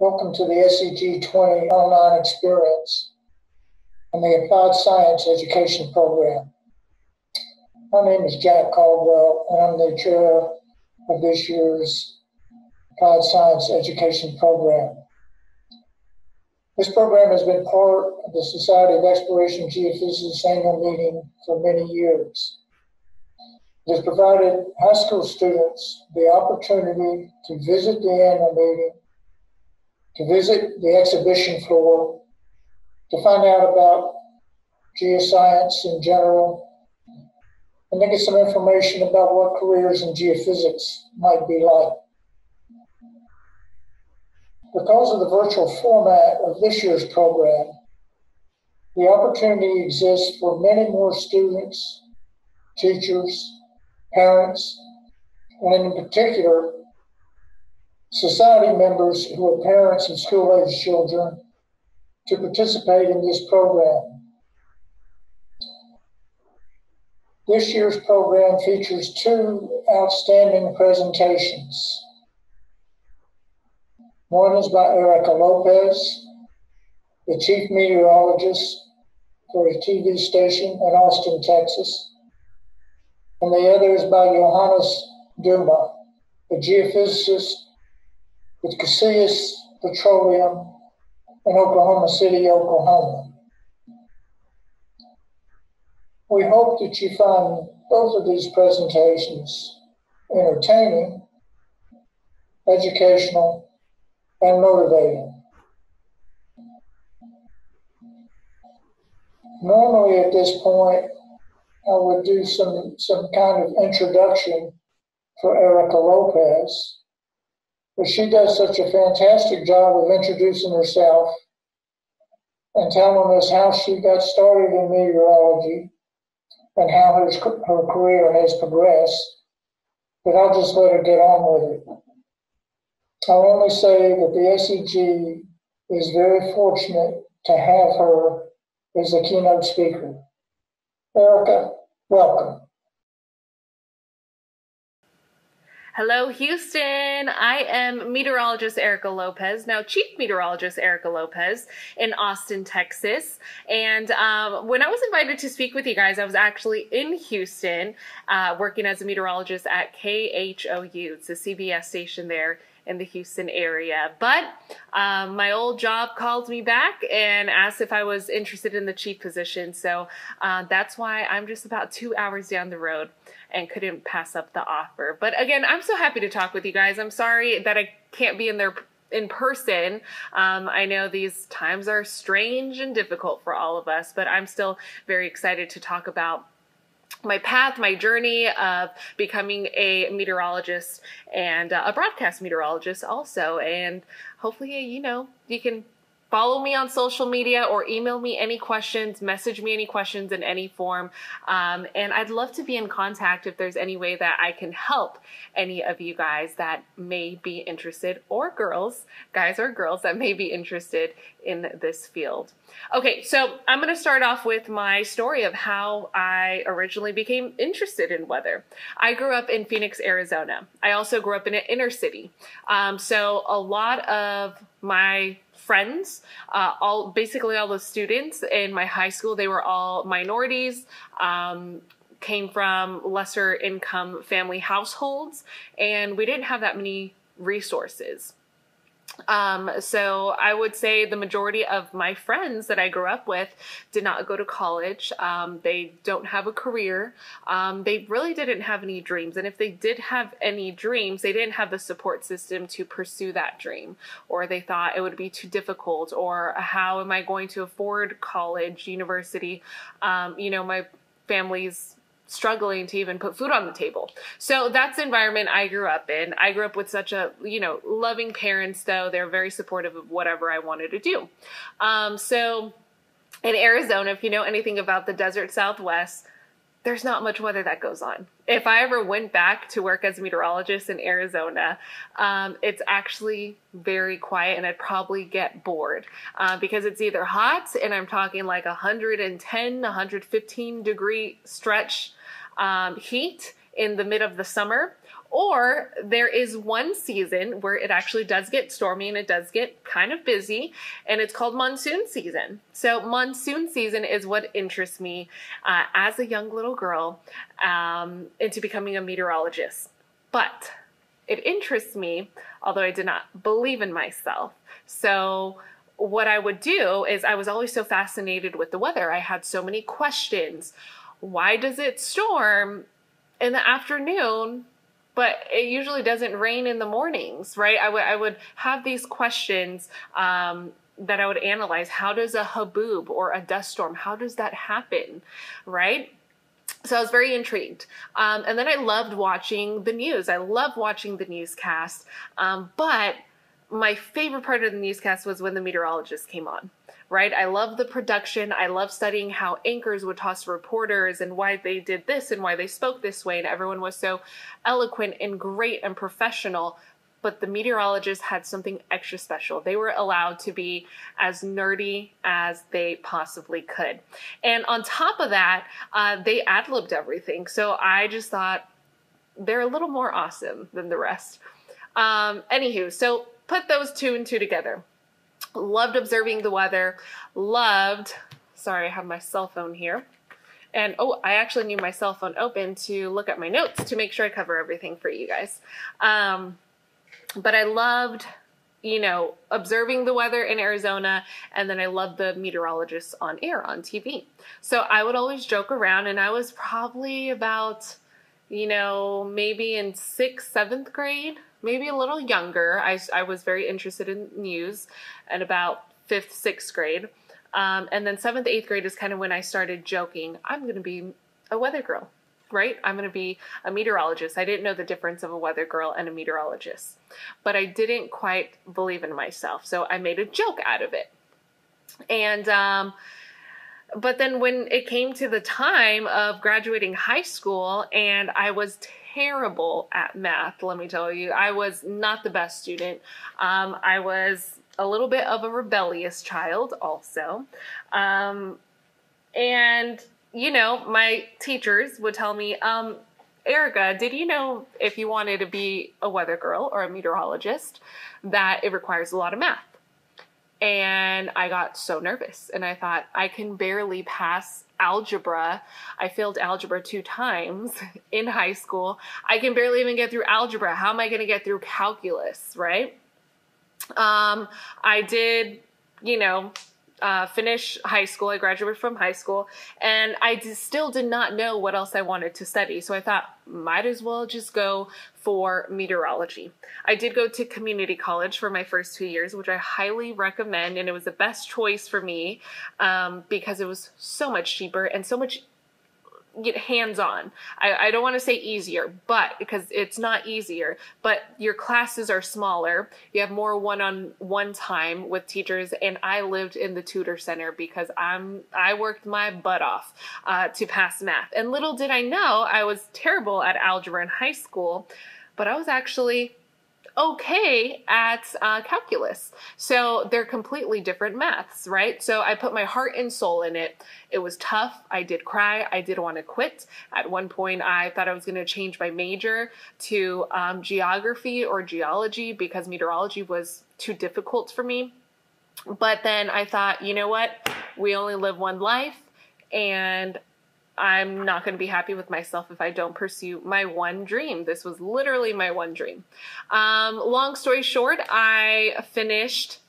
Welcome to the SEG 20 online experience and the Applied Science Education Program. My name is Jack Caldwell, and I'm the chair of this year's Applied Science Education Program. This program has been part of the Society of Exploration Geophysics annual meeting for many years. It has provided high school students the opportunity to visit the annual meeting, to visit the exhibition floor, to find out about geoscience in general, and to get some information about what careers in geophysics might be like. Because of the virtual format of this year's program, the opportunity exists for many more students, teachers, parents, and in particular, society members who are parents of school age children to participate in this program. This year's program features two outstanding presentations. One is by Erika Lopez, the chief meteorologist for a TV station in Austin, Texas and the other is by Johannes Douma, a geophysicist with Casillas Petroleum in Oklahoma City, Oklahoma. We hope that you find both of these presentations entertaining, educational, and motivating. Normally, at this point, I would do some some kind of introduction for Erika Lopez. But she does such a fantastic job of introducing herself and telling us how she got started in meteorology and how her, her career has progressed. that I'll just let her get on with it. I'll only say that the SEG is very fortunate to have her as a keynote speaker. Erika, welcome. Hello, Houston. I am meteorologist Erika Lopez, now chief meteorologist Erika Lopez in Austin, Texas. And um, when I was invited to speak with you guys, I was actually in Houston uh, working as a meteorologist at KHOU. It's a CBS station there in the Houston area. But um, my old job called me back and asked if I was interested in the chief position. So uh, that's why I'm just about two hours down the road and couldn't pass up the offer. But again, I'm so happy to talk with you guys. I'm sorry that I can't be in there in person. Um, I know these times are strange and difficult for all of us, but I'm still very excited to talk about my path, my journey of becoming a meteorologist and uh, a broadcast meteorologist also. And hopefully, you know, you can follow me on social media or email me any questions, message me any questions in any form. Um, and I'd love to be in contact if there's any way that I can help any of you guys that may be interested, or girls, guys or girls that may be interested in this field. Okay, so I'm going to start off with my story of how I originally became interested in weather. I grew up in Phoenix, Arizona. I also grew up in an inner city. Um, so a lot of my friends, uh, all basically all the students in my high school, they were all minorities. Um, came from lesser income family households, and we didn't have that many resources. Um, so I would say the majority of my friends that I grew up with did not go to college. Um, they don't have a career. Um, they really didn't have any dreams. And if they did have any dreams, they didn't have the support system to pursue that dream, or they thought it would be too difficult, or how am I going to afford college, university? Um, you know, my family's struggling to even put food on the table. So that's the environment I grew up in. I grew up with such a, you know, loving parents though. They're very supportive of whatever I wanted to do. Um, so in Arizona, if you know anything about the desert Southwest, there's not much weather that goes on. If I ever went back to work as a meteorologist in Arizona, um, it's actually very quiet and I'd probably get bored uh, because it's either hot and I'm talking like 110, 115 degree stretch um, heat in the mid of the summer Or there is one season where it actually does get stormy and it does get kind of busy, and it's called monsoon season. So, monsoon season is what interests me uh, as a young little girl um, into becoming a meteorologist. But it interests me, although I did not believe in myself. So, what I would do is I was always so fascinated with the weather. I had so many questions. Why does it storm in the afternoon, but it usually doesn't rain in the mornings, right? I would I would have these questions um, that I would analyze. How does a haboob or a dust storm? How does that happen, right? so I was very intrigued. Um, and then I loved watching the news. I love watching the newscast. Um, but my favorite part of the newscast was when the meteorologist came on, right? I love the production. I love studying how anchors would toss reporters and why they did this and why they spoke this way. And everyone was so eloquent and great and professional but the meteorologists had something extra special. They were allowed to be as nerdy as they possibly could. And on top of that, uh, they ad libbed everything. So I just thought they're a little more awesome than the rest. Um, anywho, so put those two and two together. Loved observing the weather. Loved, sorry, I have my cell phone here. And oh, I actually need my cell phone open to look at my notes to make sure I cover everything for you guys. Um, but I loved, you know, observing the weather in Arizona, and then I loved the meteorologists on air on TV. So I would always joke around, and I was probably about, you know, maybe in sixth, seventh grade, maybe a little younger. I, I was very interested in news, and about fifth, sixth grade. Um, and then seventh, eighth grade is kind of when I started joking, I'm going to be a weather girl right? I'm going to be a meteorologist. I didn't know the difference of a weather girl and a meteorologist, but I didn't quite believe in myself. So I made a joke out of it. And, um, but then when it came to the time of graduating high school and I was terrible at math, let me tell you, I was not the best student. Um, I was a little bit of a rebellious child also. Um, and you know, my teachers would tell me, um, Erika, did you know if you wanted to be a weather girl or a meteorologist that it requires a lot of math? And I got so nervous and I thought, I can barely pass algebra. I failed algebra two times in high school. I can barely even get through algebra. How am I going to get through calculus, right? Um, I did, you know, uh, finish high school. I graduated from high school, and I still did not know what else I wanted to study. So I thought, might as well just go for meteorology. I did go to community college for my first two years, which I highly recommend, and it was the best choice for me um, because it was so much cheaper and so much get hands on. I, I don't want to say easier, but because it's not easier, but your classes are smaller. You have more one on one time with teachers. And I lived in the tutor center because I'm, I worked my butt off uh, to pass math. And little did I know I was terrible at algebra in high school, but I was actually okay at uh, calculus. So they're completely different maths, right? So I put my heart and soul in it. It was tough. I did cry. I did want to quit. At one point, I thought I was going to change my major to um, geography or geology because meteorology was too difficult for me. But then I thought, you know what? We only live one life. And I'm not going to be happy with myself if I don't pursue my one dream. This was literally my one dream. Um, long story short, I finished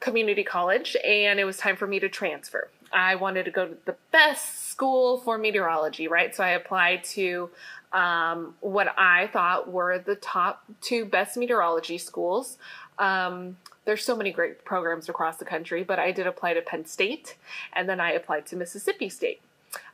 community college and it was time for me to transfer. I wanted to go to the best school for meteorology, right? So I applied to um, what I thought were the top two best meteorology schools. Um, there's so many great programs across the country, but I did apply to Penn State and then I applied to Mississippi State.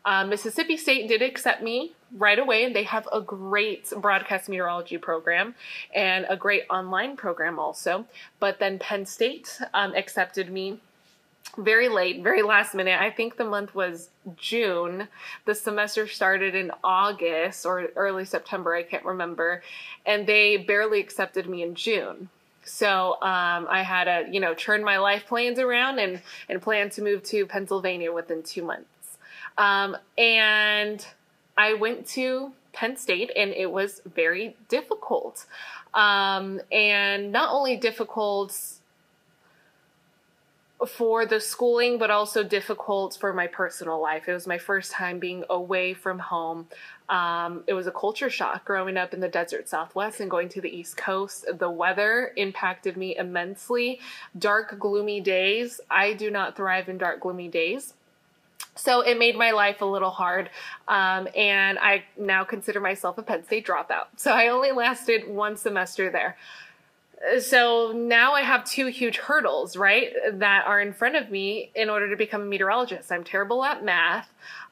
Um, Mississippi State did accept me right away, and they have a great broadcast meteorology program and a great online program also. But then Penn State um, accepted me very late, very last minute. I think the month was June. The semester started in August or early September, I can't remember. And they barely accepted me in June. So um, I had to, you know, turn my life plans around and, and plan to move to Pennsylvania within two months. Um, and I went to Penn State, and it was very difficult. Um, and not only difficult for the schooling, but also difficult for my personal life. It was my first time being away from home. Um, it was a culture shock growing up in the desert southwest and going to the east coast. The weather impacted me immensely. Dark, gloomy days. I do not thrive in dark, gloomy days. So it made my life a little hard. Um, and I now consider myself a Penn State dropout. So I only lasted one semester there. So now I have two huge hurdles, right, that are in front of me in order to become a meteorologist. I'm terrible at math.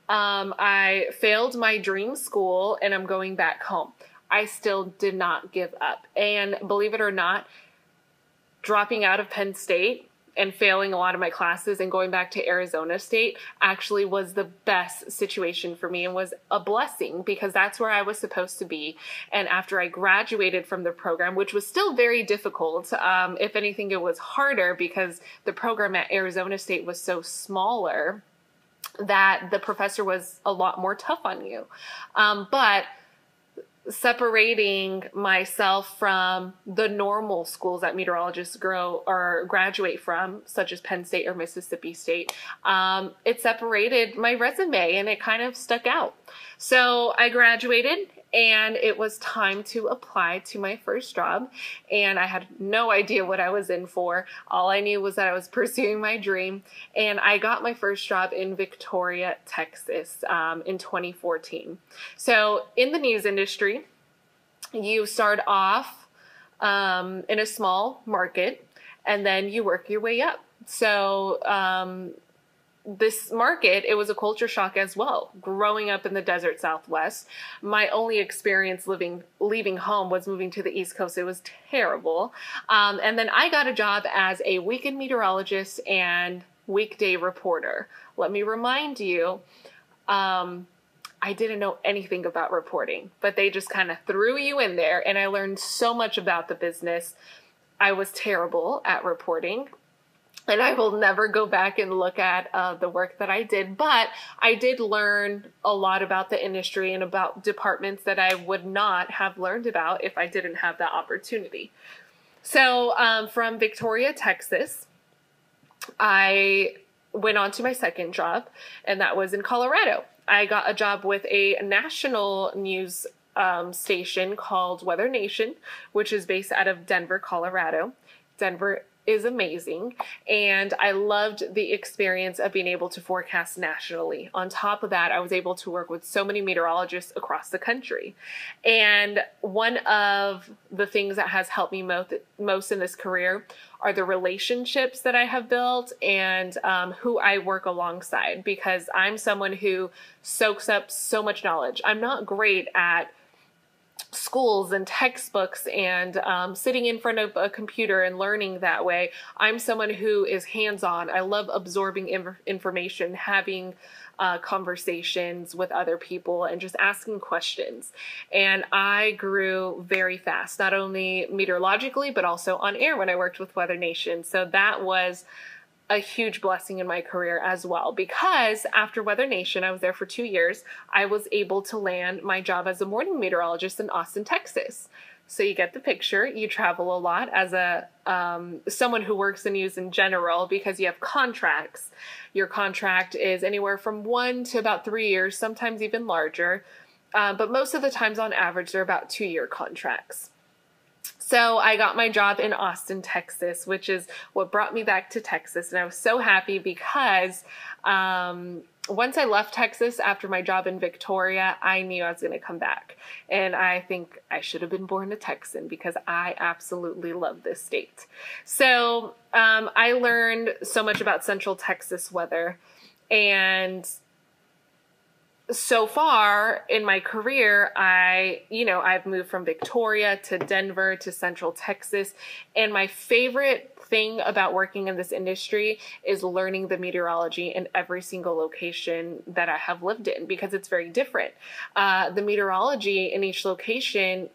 Um, I failed my dream school and I'm going back home. I still did not give up. And believe it or not, dropping out of Penn State and failing a lot of my classes and going back to Arizona State actually was the best situation for me and was a blessing because that's where I was supposed to be. And after I graduated from the program, which was still very difficult, um, if anything, it was harder because the program at Arizona State was so smaller that the professor was a lot more tough on you. Um, but separating myself from the normal schools that meteorologists grow or graduate from, such as Penn State or Mississippi State, um, it separated my resume and it kind of stuck out. So I graduated and it was time to apply to my first job. And I had no idea what I was in for. All I knew was that I was pursuing my dream. And I got my first job in Victoria, Texas um, in 2014. So, in the news industry, you start off um, in a small market and then you work your way up. So, um, this market, it was a culture shock as well. Growing up in the desert Southwest, my only experience living leaving home was moving to the East Coast. It was terrible. Um, and then I got a job as a weekend meteorologist and weekday reporter. Let me remind you, um, I didn't know anything about reporting, but they just kind of threw you in there, and I learned so much about the business. I was terrible at reporting and I will never go back and look at uh, the work that I did, but I did learn a lot about the industry and about departments that I would not have learned about if I didn't have that opportunity. So, um, from Victoria, Texas, I went on to my second job, and that was in Colorado. I got a job with a national news um, station called Weather Nation, which is based out of Denver, Colorado. Denver is amazing. And I loved the experience of being able to forecast nationally. On top of that, I was able to work with so many meteorologists across the country. And one of the things that has helped me most, most in this career are the relationships that I have built and um, who I work alongside because I'm someone who soaks up so much knowledge. I'm not great at schools and textbooks and um, sitting in front of a computer and learning that way. I'm someone who is hands on. I love absorbing inf- information, having uh, conversations with other people, and just asking questions. And I grew very fast, not only meteorologically, but also on air when I worked with Weather Nation. So that was a huge blessing in my career as well because after Weather Nation, I was there for two years, I was able to land my job as a morning meteorologist in Austin, Texas. So you get the picture. You travel a lot as a um, someone who works in news in general because you have contracts. Your contract is anywhere from one to about three years, sometimes even larger. Uh, but most of the times, on average, they're about two year contracts. So I got my job in Austin, Texas, which is what brought me back to Texas. And I was so happy because um, once I left Texas after my job in Victoria, I knew I was going to come back. And I think I should have been born a Texan because I absolutely love this state. So um, I learned so much about Central Texas weather. And so far in my career, I, you know, I've moved from Victoria to Denver to Central Texas. And my favorite thing about working in this industry is learning the meteorology in every single location that I have lived in because it's very different. Uh, the meteorology in each location,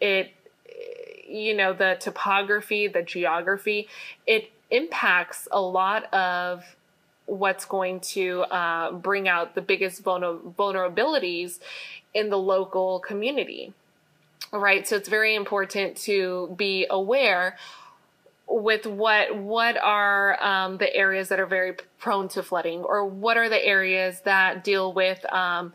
it, you know, the topography, the geography, it impacts a lot of what's going to uh, bring out the biggest vulner- vulnerabilities in the local community. Right. So it's very important to be aware with what what are um, the areas that are very prone to flooding, or what are the areas that deal with um,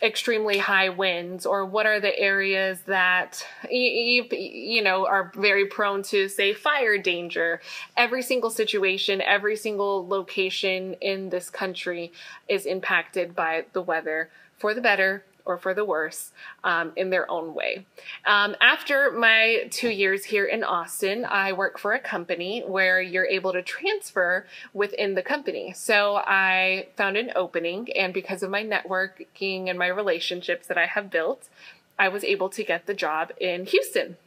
extremely high winds, or what are the areas that you, you know are very prone to say fire danger. Every single situation, every single location in this country is impacted by the weather for the better or for the worse um, in their own way. Um, after my two years here in Austin, I work for a company where you're able to transfer within the company. So I found an opening, and because of my networking and my relationships that I have built, I was able to get the job in Houston.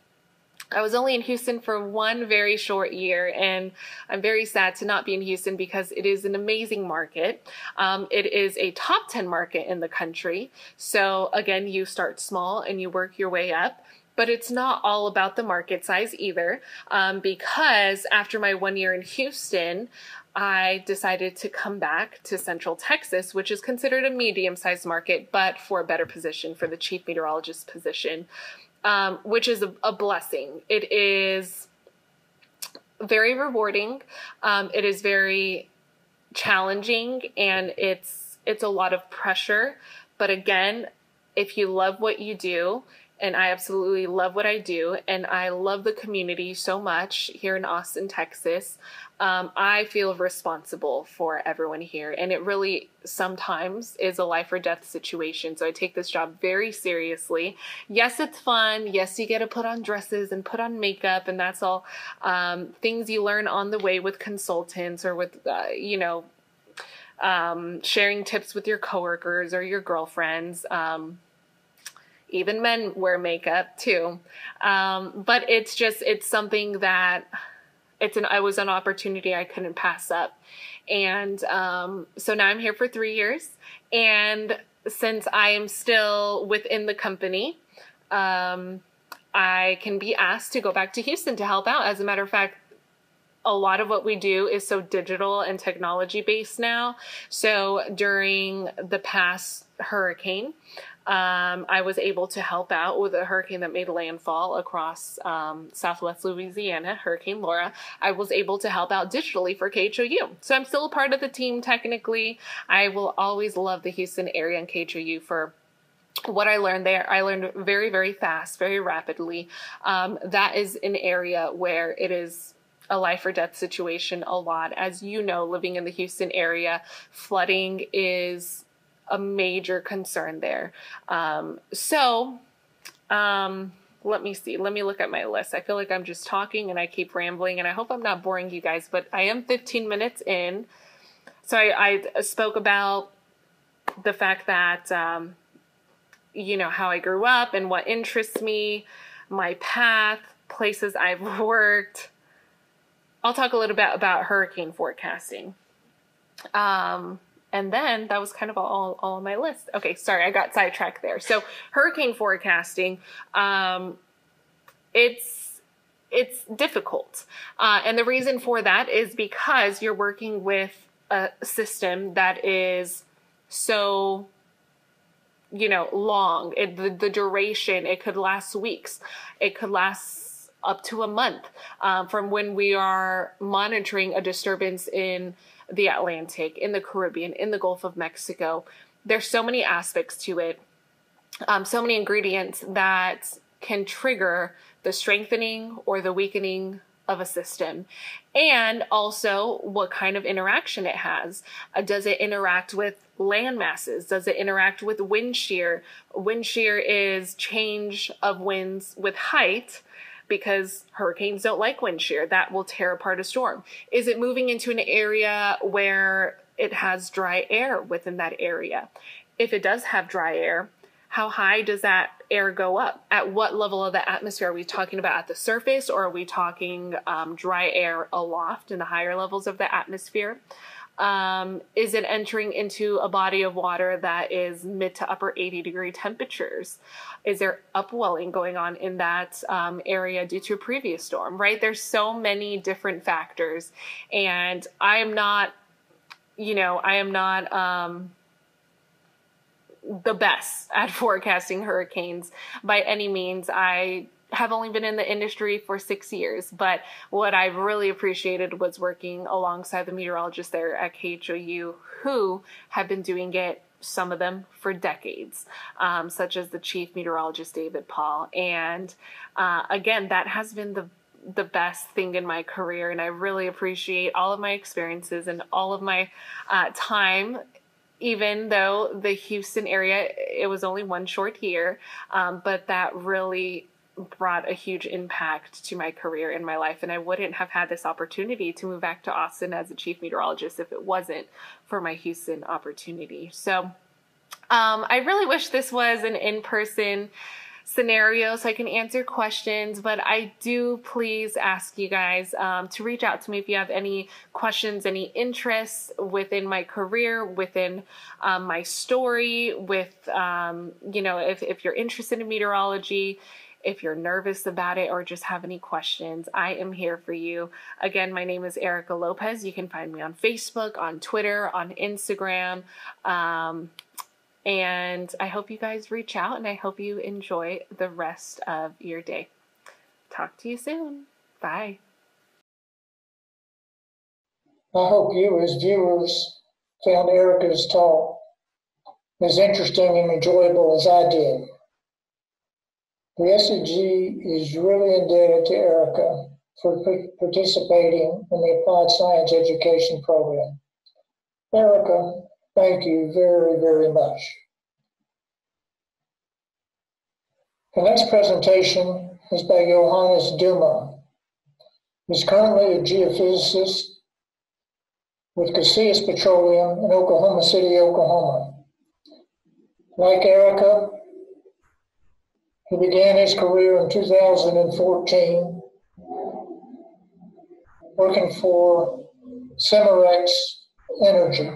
I was only in Houston for one very short year, and I'm very sad to not be in Houston because it is an amazing market. Um, it is a top 10 market in the country. So, again, you start small and you work your way up. But it's not all about the market size either, um, because after my one year in Houston, I decided to come back to Central Texas, which is considered a medium sized market, but for a better position for the chief meteorologist position um, which is a, a, blessing. It is very rewarding. Um, it is very challenging, and it's it's a lot of pressure. But again, if you love what you do, and I absolutely love what I do, and I love the community so much here in Austin, Texas um, I feel responsible for everyone here. And it really sometimes is a life or death situation. So I take this job very seriously. Yes, it's fun. Yes, you get to put on dresses and put on makeup, and that's all um, things you learn on the way with consultants or with, uh, you know, um, sharing tips with your coworkers or your girlfriends um, even men wear makeup too. Um, but it's just, it's something that it's an I was an opportunity I couldn't pass up. And um, so now I'm here for three years. And since I am still within the company, um, I can be asked to go back to Houston to help out. As a matter of fact, a lot of what we do is so digital and technology based now. So during the past hurricane, um, I was able to help out with a hurricane that made landfall across um, southwest Louisiana, Hurricane Laura. I was able to help out digitally for KHOU. So I'm still a part of the team technically. I will always love the Houston area and KHOU for what I learned there, I learned very, very fast, very rapidly. Um, that is an area where it is a life or death situation a lot. As you know, living in the Houston area, flooding is a major concern there. Um, so, um, let me see. Let me look at my list. I feel like I'm just talking and I keep rambling, and I hope I'm not boring you guys, but I am 15 minutes in. So I, I spoke about the fact that, um, you know, how I grew up and what interests me, my path, places I've worked. I'll talk a little bit about hurricane forecasting. Um, and then that was kind of all, all on my list. Okay, sorry, I got sidetracked there. So hurricane forecasting, um, it's it's difficult, uh, and the reason for that is because you're working with a system that is so you know long it, the, the duration it could last weeks it could last up to a month um, from when we are monitoring a disturbance in the Atlantic, in the Caribbean, in the Gulf of Mexico. There's so many aspects to it, um, so many ingredients that can trigger the strengthening or the weakening of a system and also what kind of interaction it has. Uh, does it interact with land masses? Does it interact with wind shear? Wind shear is change of winds with height because hurricanes don't like wind shear. That will tear apart a storm. Is it moving into an area where it has dry air within that area? If it does have dry air, how high does that air go up? At what level of the atmosphere are we talking about at the surface, or are we talking um, dry air aloft in the higher levels of the atmosphere? Um, is it entering into a body of water that is mid to upper 80 degree temperatures? Is there upwelling going on in that um, area due to a previous storm, right? There's so many different factors. And I'm not you know, I am not um, the best at forecasting hurricanes by any means. I have only been in the industry for six years, but what I've really appreciated was working alongside the meteorologists there at KHOU who have been doing it some of them for decades, um, such as the chief meteorologist David Paul. And uh, again, that has been the the best thing in my career, and I really appreciate all of my experiences and all of my uh, time. Even though the Houston area, it was only one short year, um, but that really brought a huge impact to my career in my life. And I wouldn't have had this opportunity to move back to Austin as a chief meteorologist if it wasn't for my Houston opportunity. So um, I really wish this was an in person scenario so I can answer questions, but I do please ask you guys um, to reach out to me if you have any questions, any interests within my career, within um, my story, with, um, you know, if, if you're interested in meteorology if you're nervous about it or just have any questions, I am here for you. Again, my name is Erika Lopez. You can find me on Facebook, on Twitter, on Instagram. Um, and I hope you guys reach out and I hope you enjoy the rest of your day. Talk to you soon. Bye. I hope you, as viewers, found Erika's talk as interesting and enjoyable as I did. The SEG is really indebted to Erika for participating in the Applied Science Education Program. Erika, thank you very, very much. The next presentation is by Johannes Douma. He's currently a geophysicist with Casillas Petroleum in Oklahoma City, Oklahoma. Like Erika, he began his career in 2014 working for Cimarex Energy.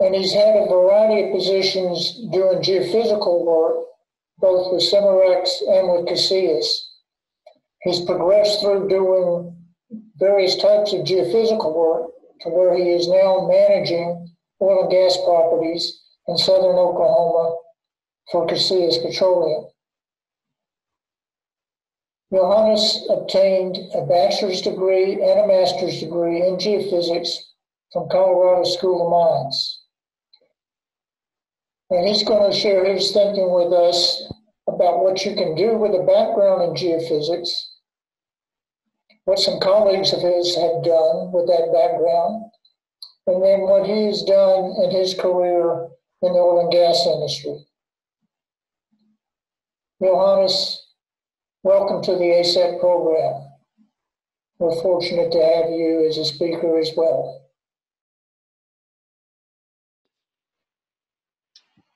And he's had a variety of positions doing geophysical work, both with Cimarex and with Casillas. He's progressed through doing various types of geophysical work to where he is now managing oil and gas properties in southern Oklahoma for Casillas Petroleum. Johannes obtained a bachelor's degree and a master's degree in geophysics from Colorado School of Mines. And he's going to share his thinking with us about what you can do with a background in geophysics, what some colleagues of his have done with that background, and then what he's done in his career in the oil and gas industry. Johannes, welcome to the ASEP program. We're fortunate to have you as a speaker as well.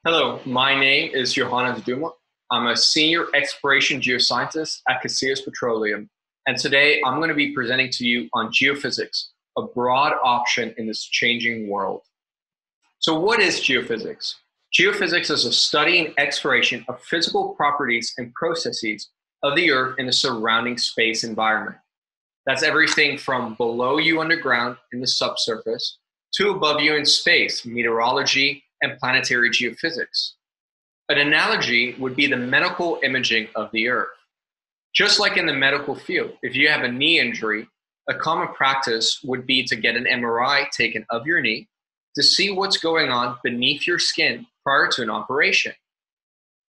Hello, my name is Johannes Douma. I'm a senior exploration geoscientist at Casillas Petroleum, and today I'm going to be presenting to you on geophysics, a broad option in this changing world. So, what is geophysics? Geophysics is a study and exploration of physical properties and processes of the Earth in the surrounding space environment. That's everything from below you underground in the subsurface to above you in space, meteorology, and planetary geophysics. An analogy would be the medical imaging of the Earth. Just like in the medical field, if you have a knee injury, a common practice would be to get an MRI taken of your knee to see what's going on beneath your skin prior to an operation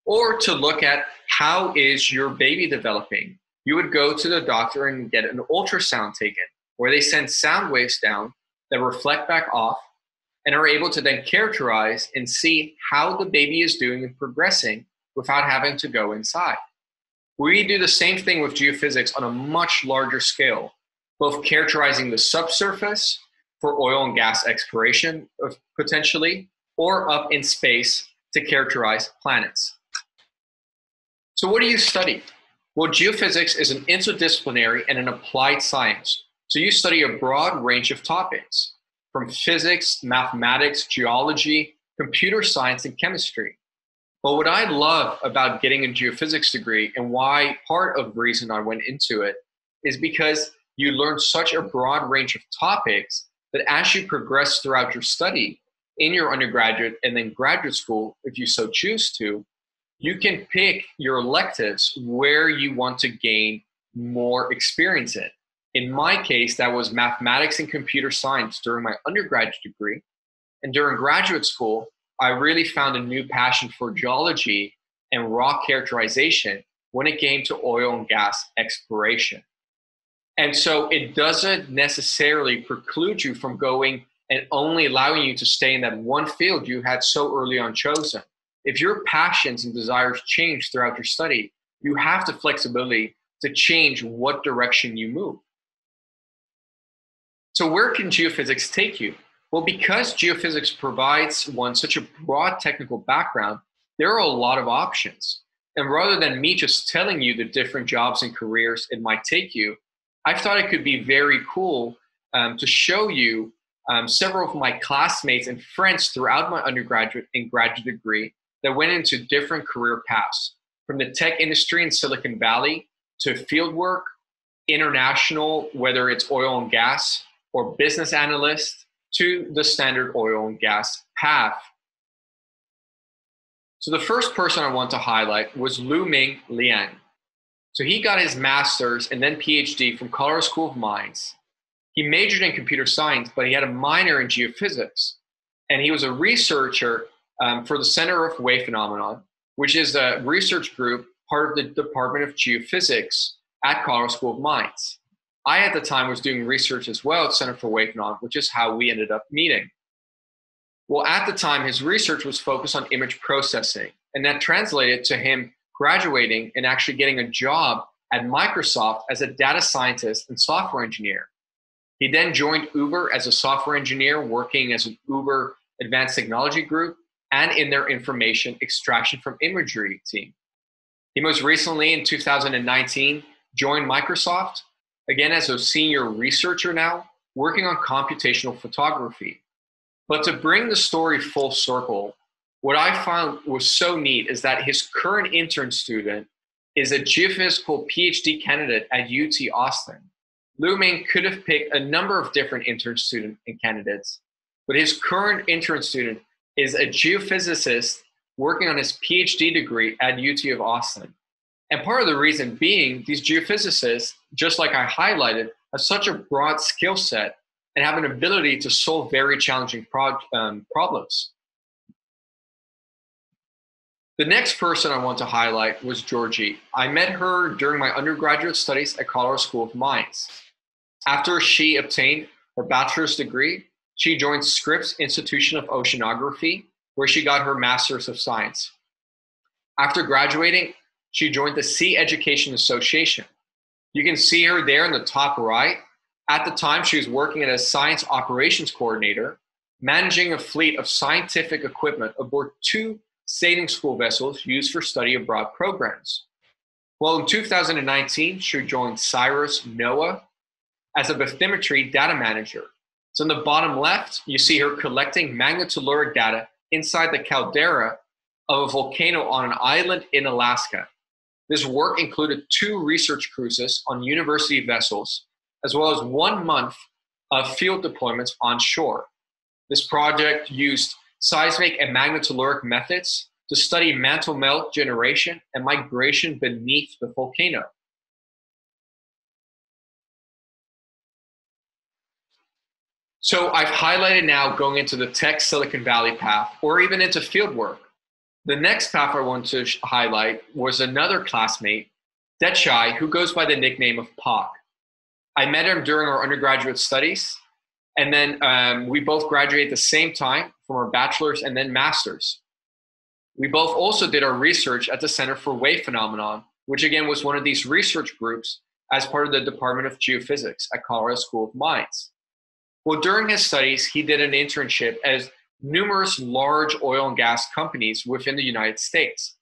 or to look at how is your baby developing you would go to the doctor and get an ultrasound taken where they send sound waves down that reflect back off and are able to then characterize and see how the baby is doing and progressing without having to go inside. We do the same thing with geophysics on a much larger scale, both characterizing the subsurface for oil and gas exploration potentially, or up in space to characterize planets. So, what do you study? Well, geophysics is an interdisciplinary and an applied science. So, you study a broad range of topics from physics, mathematics, geology, computer science, and chemistry. But what I love about getting a geophysics degree and why part of the reason I went into it is because you learn such a broad range of topics that as you progress throughout your study in your undergraduate and then graduate school, if you so choose to, you can pick your electives where you want to gain more experience in. In my case, that was mathematics and computer science during my undergraduate degree. And during graduate school, I really found a new passion for geology and rock characterization when it came to oil and gas exploration. And so it doesn't necessarily preclude you from going and only allowing you to stay in that one field you had so early on chosen. If your passions and desires change throughout your study, you have the flexibility to change what direction you move. So, where can geophysics take you? Well, because geophysics provides one such a broad technical background, there are a lot of options. And rather than me just telling you the different jobs and careers it might take you, I thought it could be very cool um, to show you um, several of my classmates and friends throughout my undergraduate and graduate degree that went into different career paths from the tech industry in Silicon Valley to field work, international, whether it's oil and gas or business analyst, to the standard oil and gas path. So the first person I want to highlight was Lu Ming Liang. So he got his master's and then PhD from Colorado School of Mines. He majored in computer science, but he had a minor in geophysics. And he was a researcher um, for the Center of Wave Phenomenon, which is a research group part of the Department of Geophysics at Colorado School of Mines. I, at the time, was doing research as well at Center for Wave Phenomenon, which is how we ended up meeting. Well, at the time, his research was focused on image processing, and that translated to him graduating and actually getting a job at Microsoft as a data scientist and software engineer. He then joined Uber as a software engineer, working as an Uber Advanced Technology Group and in their information extraction from imagery team. He most recently, in 2019, joined Microsoft, again as a senior researcher now, working on computational photography. But to bring the story full circle, what I found was so neat is that his current intern student is a geophysical PhD candidate at UT Austin. Lu Ming could have picked a number of different intern student and candidates, but his current intern student is a geophysicist working on his PhD degree at UT of Austin. And part of the reason being these geophysicists, just like I highlighted, have such a broad skill set and have an ability to solve very challenging um, problems. The next person I want to highlight was Georgie. I met her during my undergraduate studies at Colorado School of Mines. After she obtained her bachelor's degree, she joined Scripps Institution of Oceanography, where she got her master's of science. After graduating, she joined the Sea Education Association. You can see her there in the top right at the time, she was working as a science operations coordinator, managing a fleet of scientific equipment aboard two sailing school vessels used for study abroad programs. Well, in 2019, she joined CIRES NOAA as a bathymetry data manager. So, in the bottom left, you see her collecting magnetotelluric data inside the caldera of a volcano on an island in Alaska. This work included two research cruises on university vessels as well as one month of field deployments on shore. This project used seismic and magnetotelluric methods to study mantle melt generation and migration beneath the volcano. So I've highlighted now going into the tech Silicon Valley path or even into field work. The next path I want to highlight was another classmate, Detchai, who goes by the nickname of Pak. I met him during our undergraduate studies. And then um, we both graduated at the same time from our bachelor's and then master's. We both also did our research at the Center for Wave Phenomenon, which again was one of these research groups as part of the Department of Geophysics at Colorado School of Mines. Well, during his studies, he did an internship at numerous large oil and gas companies within the United States.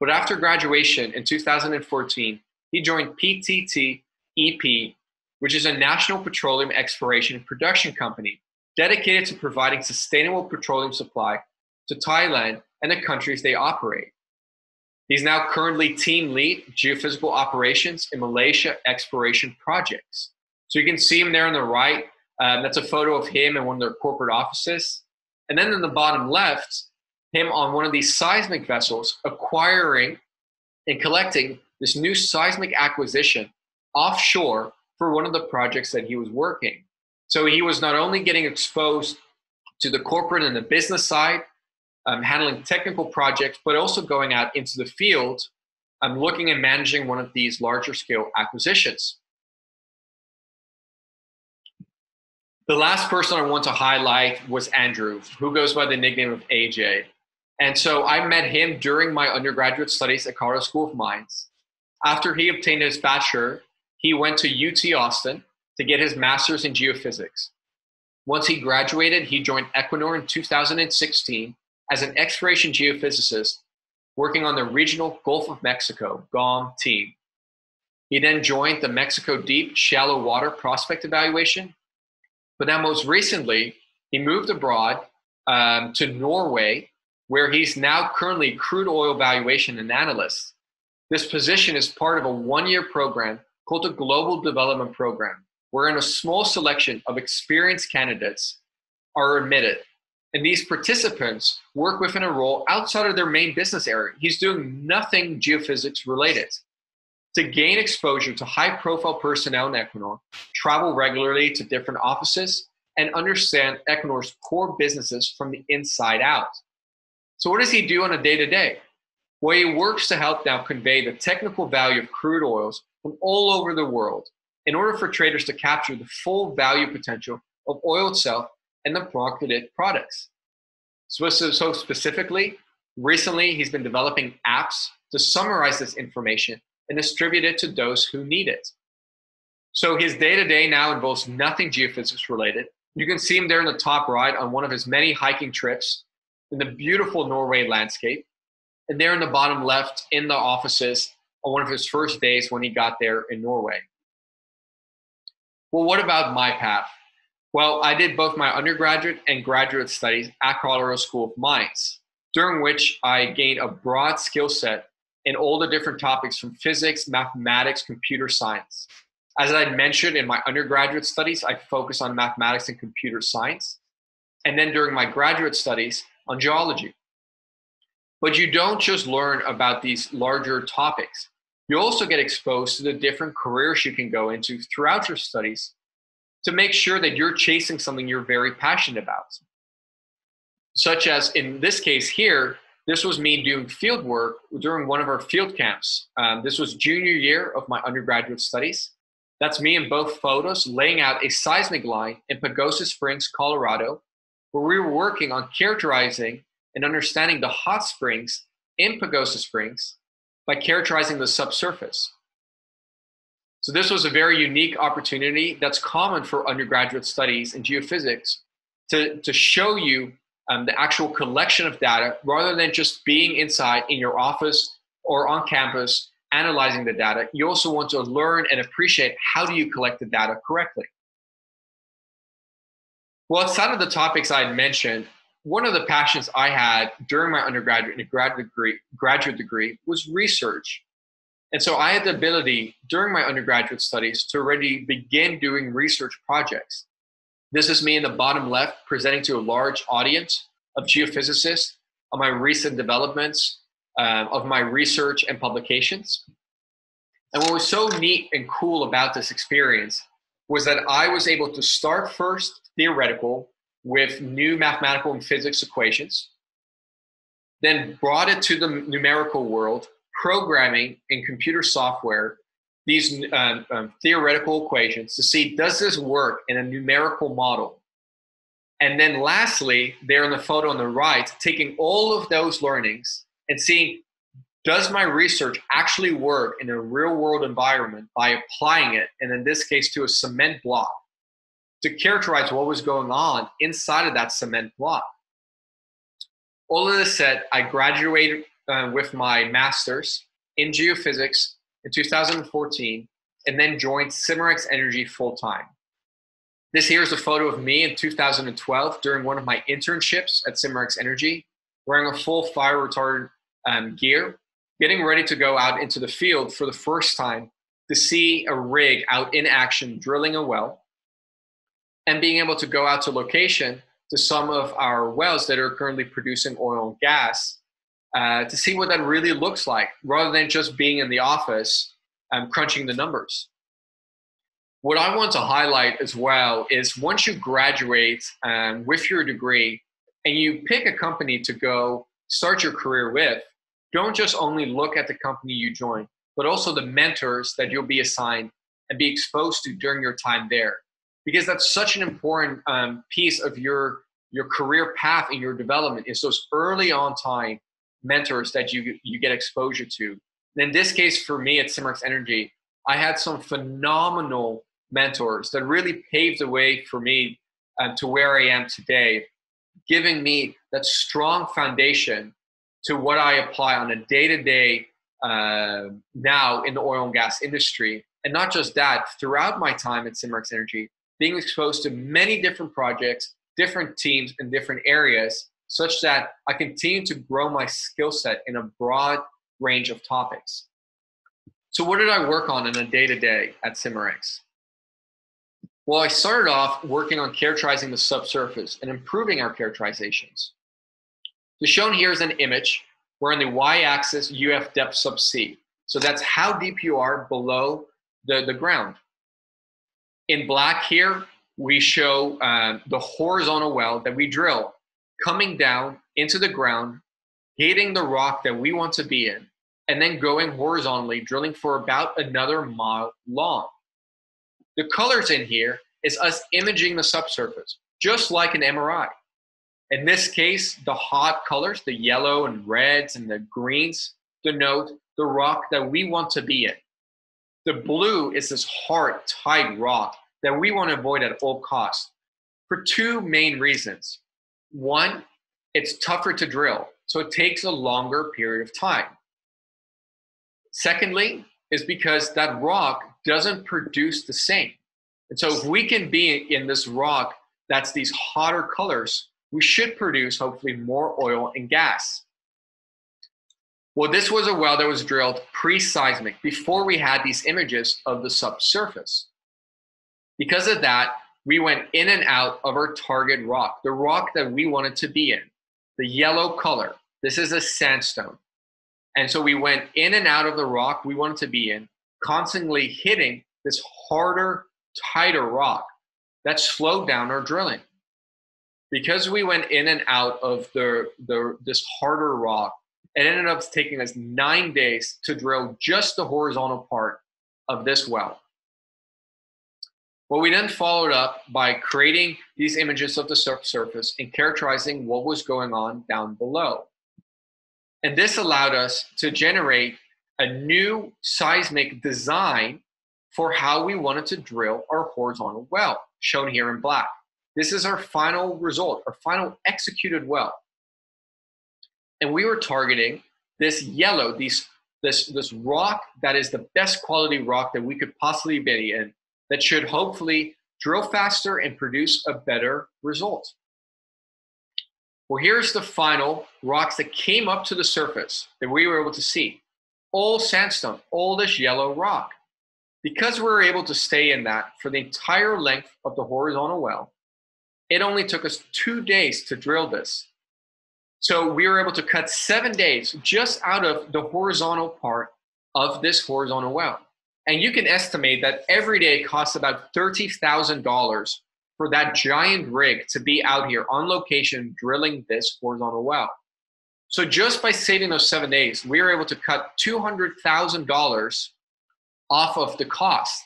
But after graduation in 2014, he joined PTT EP which is a national petroleum exploration and production company dedicated to providing sustainable petroleum supply to Thailand and the countries they operate. He's now currently team lead geophysical operations in Malaysia exploration projects. So you can see him there on the right. Um, that's a photo of him in one of their corporate offices. And then in the bottom left, him on one of these seismic vessels acquiring and collecting this new seismic acquisition offshore for one of the projects that he was working. So he was not only getting exposed to the corporate and the business side, um, handling technical projects, but also going out into the field, um, looking and managing one of these larger scale acquisitions. The last person I want to highlight was Andrew, who goes by the nickname of AJ. And so I met him during my undergraduate studies at Colorado School of Mines. After he obtained his bachelor, he went to UT Austin to get his master's in geophysics. Once he graduated, he joined Equinor in 2016 as an exploration geophysicist working on the regional Gulf of Mexico GOM team. He then joined the Mexico Deep Shallow Water Prospect Evaluation but now, most recently, he moved abroad um, to Norway, where he's now currently crude oil valuation and analyst. This position is part of a one year program called the Global Development Program, wherein a small selection of experienced candidates are admitted. And these participants work within a role outside of their main business area. He's doing nothing geophysics related to gain exposure to high profile personnel in Equinor, travel regularly to different offices, and understand Equinor's core businesses from the inside out. So, what does he do on a day to day? Well, he works to help now convey the technical value of crude oils from all over the world in order for traders to capture the full value potential of oil itself and the marketed products. So, so specifically, recently he's been developing apps to summarize this information and distribute it to those who need it. So his day to day now involves nothing geophysics related. You can see him there in the top right on one of his many hiking trips in the beautiful Norway landscape. And there in the bottom left in the offices on one of his first days when he got there in Norway. Well, what about my path? Well, I did both my undergraduate and graduate studies at Colorado School of Mines, during which I gained a broad skill set in all the different topics from physics, mathematics, computer science. As I mentioned in my undergraduate studies, I focus on mathematics and computer science. And then during my graduate studies, on geology. But you don't just learn about these larger topics. You also get exposed to the different careers you can go into throughout your studies to make sure that you're chasing something you're very passionate about. Such as in this case here, this was me doing field work during one of our field camps. Um, this was junior year of my undergraduate studies. That's me in both photos laying out a seismic line in Pagosa Springs, Colorado, where we were working on characterizing and understanding the hot springs in Pagosa Springs by characterizing the subsurface. So this was a very unique opportunity that's common for undergraduate studies in geophysics to, to show you um, the actual collection of data rather than just being inside in your office or on campus analyzing the data you also want to learn and appreciate how do you collect the data correctly well outside of the topics i had mentioned one of the passions i had during my undergraduate and graduate degree, graduate degree was research and so i had the ability during my undergraduate studies to already begin doing research projects this is me in the bottom left presenting to a large audience of geophysicists on my recent developments um, of my research and publications. And what was so neat and cool about this experience was that I was able to start first theoretical with new mathematical and physics equations, then brought it to the numerical world, programming in computer software these um, um, theoretical equations to see does this work in a numerical model? And then lastly there in the photo on the right taking all of those learnings and seeing does my research actually work in a real world environment by applying it and in this case to a cement block to characterize what was going on inside of that cement block all of this said i graduated uh, with my master's in geophysics in 2014 and then joined Cimarex Energy full time. This here is a photo of me in 2012 during one of my internships at Cimarex Energy, wearing a full fire retardant um, gear, getting ready to go out into the field for the first time to see a rig out in action drilling a well and being able to go out to location to some of our wells that are currently producing oil and gas uh, to see what that really looks like rather than just being in the office and crunching the numbers. What I want to highlight as well is once you graduate um, with your degree and you pick a company to go start your career with, don't just only look at the company you join, but also the mentors that you'll be assigned and be exposed to during your time there. Because that's such an important um, piece of your, your career path and your development is those early on time mentors that you, you get exposure to. And in this case, for me at Cimarex Energy, I had some phenomenal mentors that really paved the way for me uh, to where I am today, giving me that strong foundation to what I apply on a day to day now in the oil and gas industry. And not just that, throughout my time at Cimarex Energy, being exposed to many different projects, different teams in different areas, such that I continue to grow my skill set in a broad range of topics. So, what did I work on in a day to day at Cimarex? Well, I started off working on characterizing the subsurface and improving our characterizations. The shown here is an image where on the y-axis have depth subsea. So that's how deep you are below the, the ground. In black here, we show uh, the horizontal well that we drill coming down into the ground, hitting the rock that we want to be in, and then going horizontally, drilling for about another mile long. The colors in here is us imaging the subsurface, just like an MRI. In this case, the hot colors, the yellow and reds and the greens, denote the rock that we want to be in. The blue is this hard, tight rock that we want to avoid at all costs for two main reasons. One, it's tougher to drill, so it takes a longer period of time. Secondly, is because that rock doesn't produce the same. And so if we can be in this rock that's these hotter colors, we should produce hopefully more oil and gas. Well, this was a well that was drilled pre-seismic before we had these images of the subsurface. Because of that, we went in and out of our target rock, the rock that we wanted to be in, the yellow color. This is a sandstone. And so we went in and out of the rock we wanted to be in, constantly hitting this harder, tighter rock that slowed down our drilling. Because we went in and out of the, the this harder rock, it ended up taking us nine days to drill just the horizontal part of this well. Well, we then followed up by creating these images of the surface and characterizing what was going on down below. And this allowed us to generate a new seismic design for how we wanted to drill our horizontal well, shown here in black. This is our final result, our final executed well. And we were targeting this yellow, these, this, this rock that is the best quality rock that we could possibly be in, that should hopefully drill faster and produce a better result. Well, here's the final rocks that came up to the surface that we were able to see. All sandstone, oldish yellow rock. Because we were able to stay in that for the entire length of the horizontal well, it only took us two days to drill this. So we were able to cut seven days just out of the horizontal part of this horizontal well. And you can estimate that every day costs about $30,000 for that giant rig to be out here on location drilling this horizontal well. So just by saving those seven days, we were able to cut $200,000 off of the cost.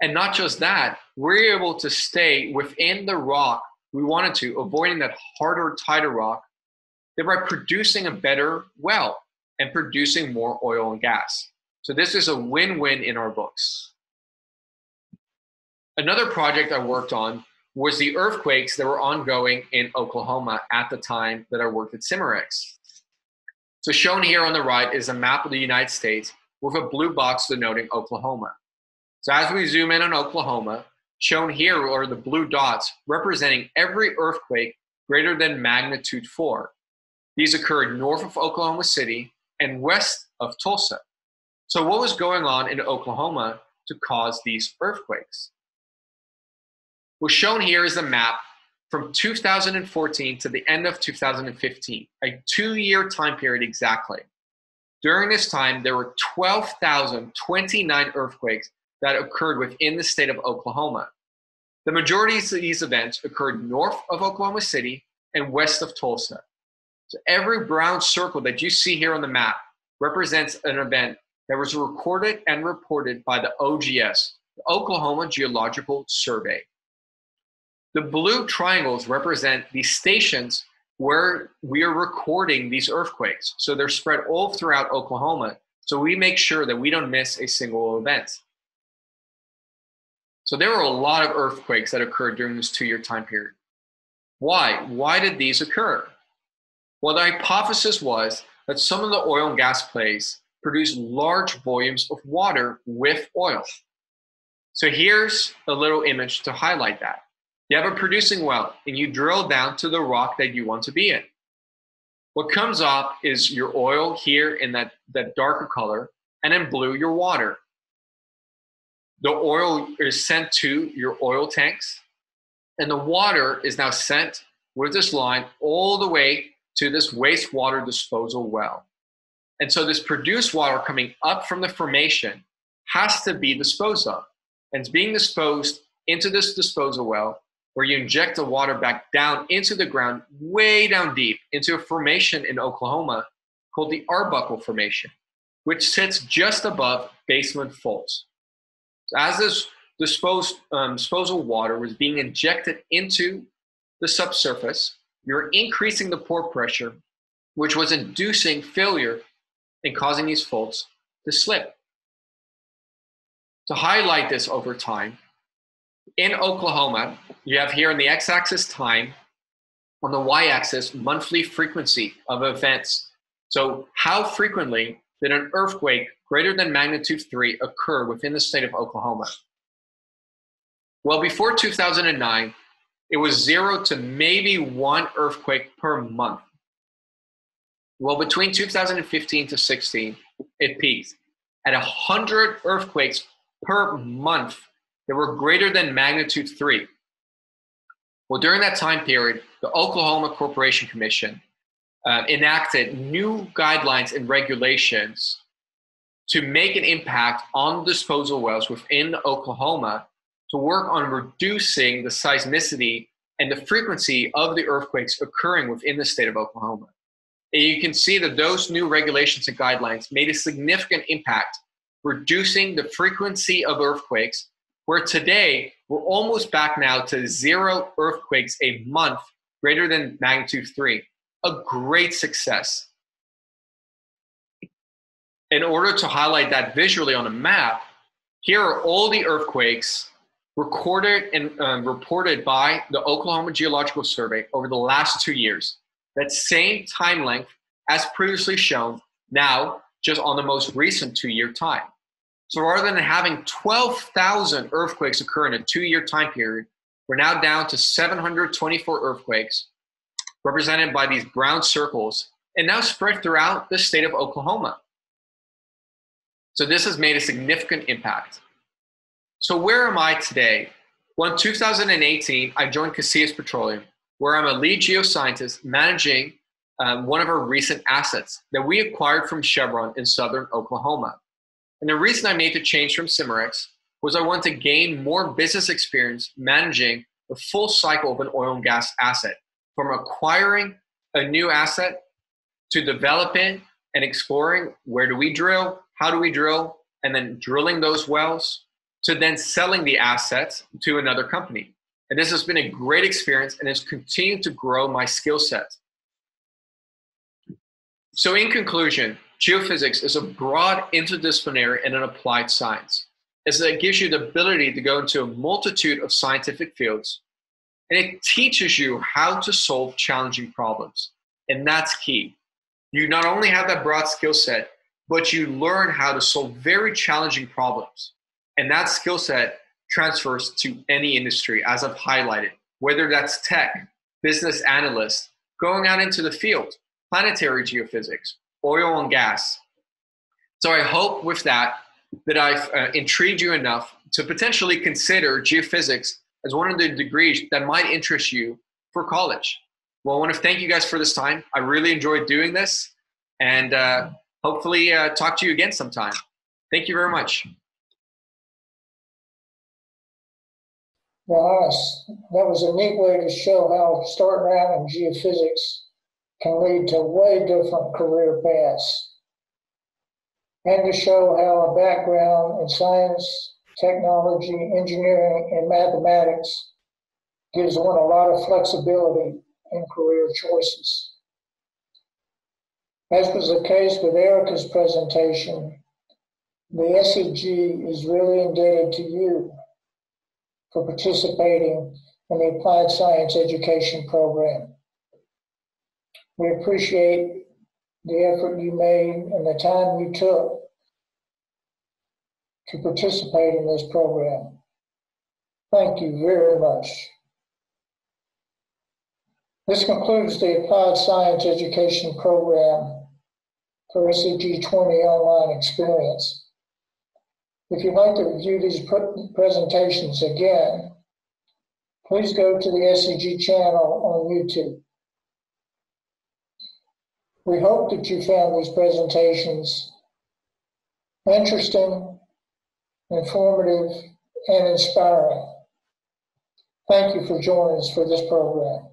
And not just that, we're able to stay within the rock we wanted to, avoiding that harder, tighter rock, thereby producing a better well and producing more oil and gas. So this is a win-win in our books. Another project I worked on was the earthquakes that were ongoing in Oklahoma at the time that I worked at Cimarex. So shown here on the right is a map of the United States with a blue box denoting Oklahoma. So as we zoom in on Oklahoma, shown here are the blue dots representing every earthquake greater than magnitude 4. These occurred north of Oklahoma City and west of Tulsa. So, what was going on in Oklahoma to cause these earthquakes? What's shown here is a map from 2014 to the end of 2015, a two year time period exactly. During this time, there were 12,029 earthquakes that occurred within the state of Oklahoma. The majority of these events occurred north of Oklahoma City and west of Tulsa. So every brown circle that you see here on the map represents an event that was recorded and reported by the OGS, the Oklahoma Geological Survey. The blue triangles represent the stations where we are recording these earthquakes. So they're spread all throughout Oklahoma. So we make sure that we don't miss a single event. So there were a lot of earthquakes that occurred during this two year time period. Why? Why did these occur? Well, the hypothesis was that some of the oil and gas plays produce large volumes of water with oil. So here's a little image to highlight that. You have a producing well and you drill down to the rock that you want to be in. What comes up is your oil here in that, that darker color, and in blue, your water. The oil is sent to your oil tanks, and the water is now sent with this line all the way to this wastewater disposal well. And so this produced water coming up from the formation has to be disposed of. And it's being disposed into this disposal well where you inject the water back down into the ground, way down deep, into a formation in Oklahoma called the Arbuckle Formation, which sits just above basement faults. So as this disposed, um, disposal water was being injected into the subsurface, you're increasing the pore pressure, which was inducing failure and causing these faults to slip. To highlight this over time, in Oklahoma, you have here on the x axis time, on the y axis, monthly frequency of events. So, how frequently did an earthquake greater than magnitude 3 occur within the state of Oklahoma? Well, before 2009, it was zero to maybe one earthquake per month. Well, between 2015 to 16, it peaked at 100 earthquakes per month that were greater than magnitude 3. Well, during that time period, the Oklahoma Corporation Commission uh, enacted new guidelines and regulations to make an impact on disposal wells within Oklahoma to work on reducing the seismicity and the frequency of the earthquakes occurring within the state of Oklahoma. And you can see that those new regulations and guidelines made a significant impact, reducing the frequency of earthquakes where today we're almost back now to zero earthquakes a month greater than magnitude three. A great success. In order to highlight that visually on a map, here are all the earthquakes recorded and um, reported by the Oklahoma Geological Survey over the last two years. That same time length as previously shown, now just on the most recent two year time. So rather than having 12,000 earthquakes occur in a two year time period, we're now down to 724 earthquakes, represented by these brown circles, and now spread throughout the state of Oklahoma. So this has made a significant impact. So where am I today? Well, in 2018, I joined Casillas Petroleum, where I'm a lead geoscientist managing um, one of our recent assets that we acquired from Chevron in southern Oklahoma. And the reason I made the change from Cimarex was I wanted to gain more business experience managing the full cycle of an oil and gas asset, from acquiring a new asset to developing and exploring where do we drill, how do we drill, and then drilling those wells to then selling the assets to another company. And this has been a great experience and has continued to grow my skill set. So, in conclusion, geophysics is a broad interdisciplinary and an applied science, as it gives you the ability to go into a multitude of scientific fields, and it teaches you how to solve challenging problems. And that's key. You not only have that broad skill set, but you learn how to solve very challenging problems. And that skill set transfers to any industry, as I've highlighted, whether that's tech, business analyst, going out into the field, planetary geophysics, oil and gas. So I hope with that that I've uh, intrigued you enough to potentially consider geophysics as one of the degrees that might interest you for college. Well, I want to thank you guys for this time. I really enjoyed doing this and uh, hopefully uh, talk to you again sometime. Thank you very much. Nice. That was a neat way to show how starting out in geophysics can lead to way different career paths. And to show how a background in science, technology, engineering, and mathematics gives one a lot of flexibility in career choices. As was the case with Erika's presentation, the SEG is really indebted to you for participating in the Applied Science Education Program. We appreciate the effort you made and the time you took to participate in this program. Thank you very much. This concludes the Applied Science Education Program for SEG 20 online experience. If you'd like to review these presentations again, please go to the SEG channel on YouTube. We hope that you found these presentations interesting, informative, and inspiring. Thank you for joining us for this program.